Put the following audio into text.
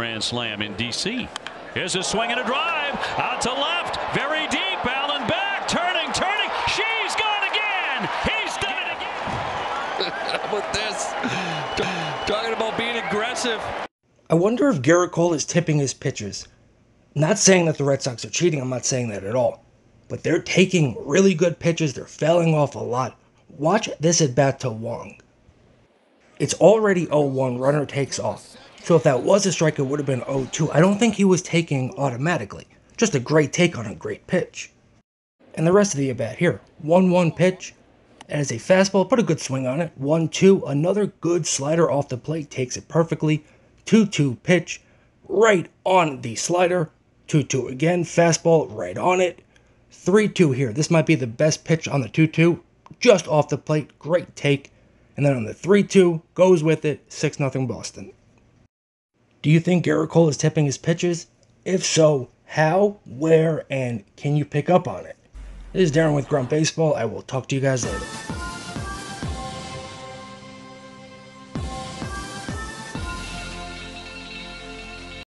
Grand Slam in D.C. Here's a swing and a drive out to left, very deep. Allen back, turning, turning. She's gone again. He's done it again. with this. Talking about being aggressive. I wonder if Gerrit Cole is tipping his pitches. Not saying that the Red Sox are cheating, I'm not saying that at all. But they're taking really good pitches, they're fouling off a lot. Watch this at bat to Wong. It's already 0 1, runner takes off. So if that was a strike, it would have been 0 2. I don't think he was taking automatically. Just a great take on a great pitch. And the rest of the at bat here 1 1 pitch. As a fastball, put a good swing on it. 1 2, another good slider off the plate, takes it perfectly. 2 2 pitch, right on the slider. 2 2 again, fastball right on it. 3 2 here. This might be the best pitch on the 2 2, just off the plate. Great take. And then on the 3 2, goes with it 6 0 Boston. Do you think Gerrit Cole is tipping his pitches? If so, how, where, and can you pick up on it? This is Darren with Grunt Baseball. I will talk to you guys later.